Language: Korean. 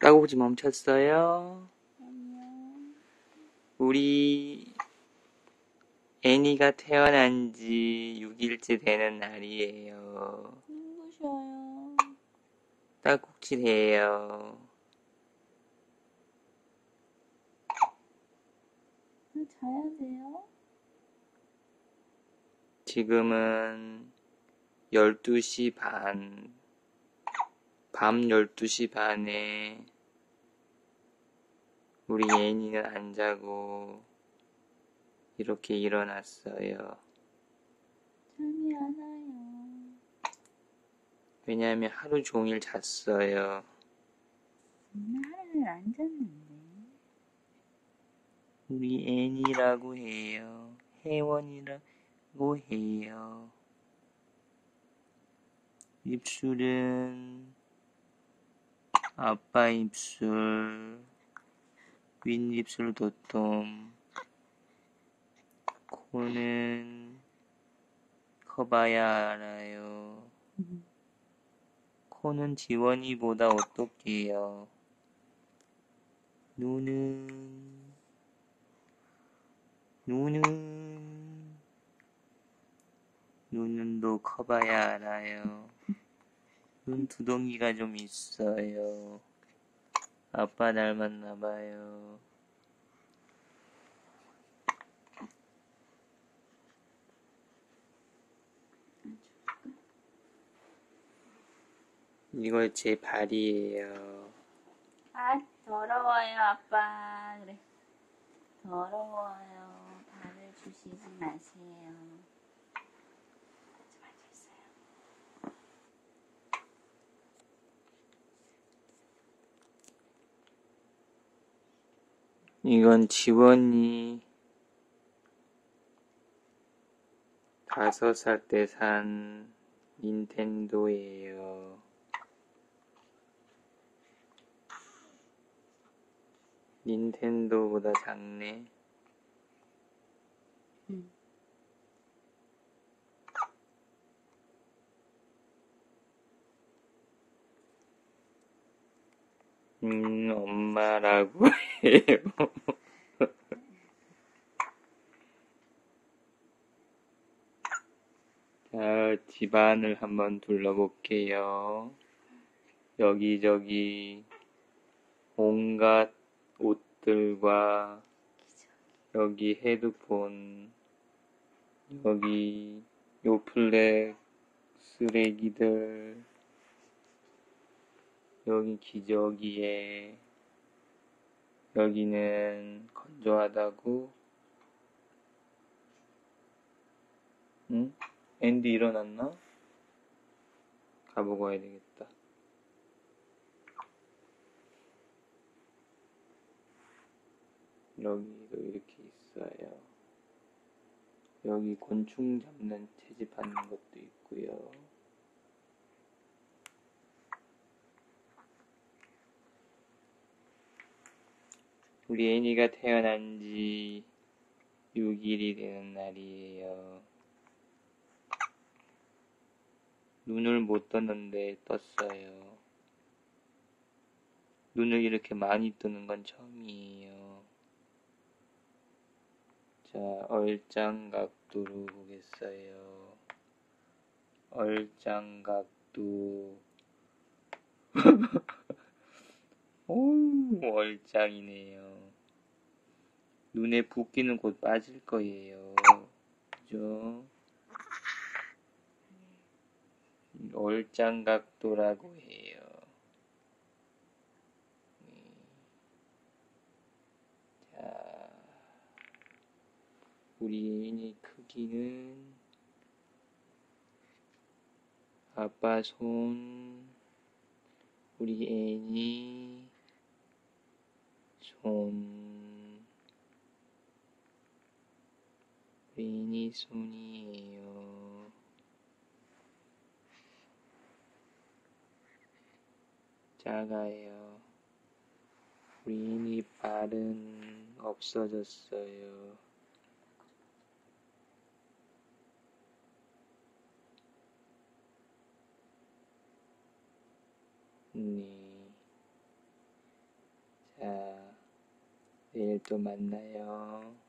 따고지 멈췄어요. 안녕. 우리 애니가 태어난 지 6일째 되는 날이에요. 눈부셔요. 딸꾹질해요. 너 자야 돼요? 지금은 12시 반, 밤 12시 반에 우리 애니는 안 자고 이렇게 일어났어요. 잠이 안 와요. 왜냐하면 하루 종일 잤어요. 오늘 안 잤는데. 우리 애니라고 해요. 혜원이라고 해요. 입술은 아빠 입술, 윗입술 도톰, 코는 커봐야 알아요. 코는 지원이보다 어떡해요. 눈은 눈은 눈은도 커봐야 알아요. 눈 두덩이가 좀 있어요. 아빠 닮았나 봐요. 이거 제 발이에요. 아, 더러워요, 아빠. 그래. 더러워요. 발을 주시지 마세요. 하지 말겠어요. 이건 지원이 다섯 살 때 산 닌텐도예요. 닌텐도보다 작네. 응. 음, 엄마라고 해요. 자, 집안을 한번 둘러볼게요. 여기저기 온갖 옷들과 여기 헤드폰, 여기 요플렉 쓰레기들, 여기 기저귀에 여기는 건조하다고? 응? 앤디 일어났나? 가보고 와야 되겠다. 여기도 이렇게 있어요. 여기 곤충 잡는 채집하는 것도 있고요. 우리 애니가 태어난 지 6일이 되는 날이에요. 눈을 못 떴는데 떴어요. 눈을 이렇게 많이 뜨는 건 처음이에요. 자, 얼짱각도로 보겠어요. 얼짱각도. 오, 얼짱이네요. 눈에 붓기는 곧 빠질 거예요. 그죠? 얼짱각도라고 해요. 네. 자, 우리 애인의 크기는 아빠 손, 우리 애인이 손, 애인 이 손이에요. 작아요. 애인이 발은 없어졌어요. 네. 자, 내일 또 만나요.